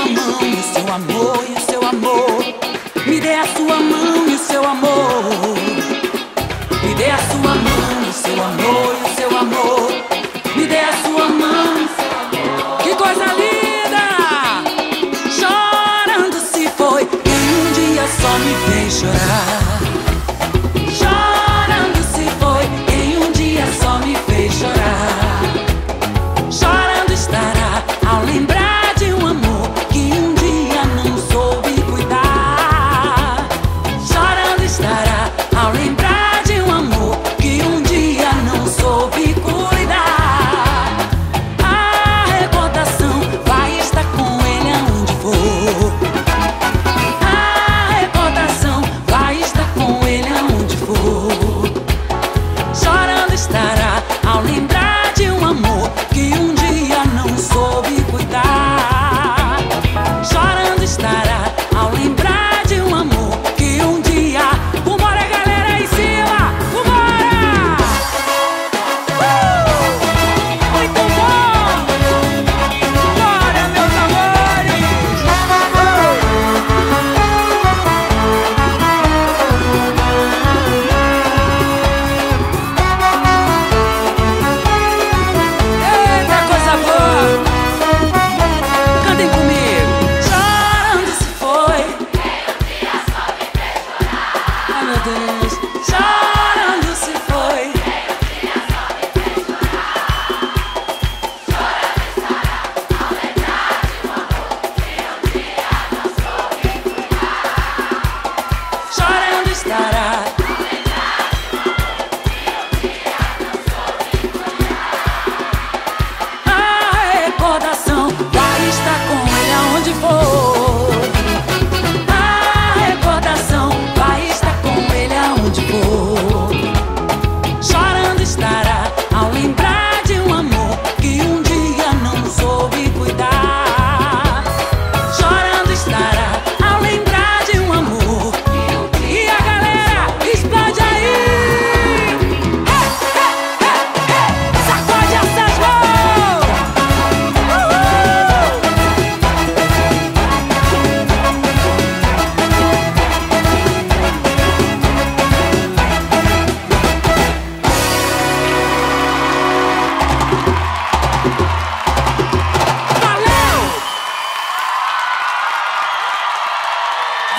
sua mão e o seu amor e o seu amor. Me dê a sua mão e o seu amor. Me dê a sua mão e o seu amor e o seu amor. are in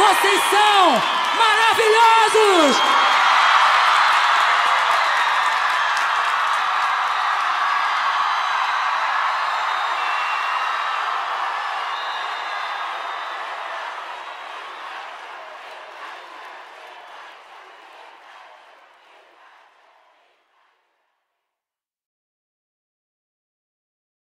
Vocês são maravilhosos!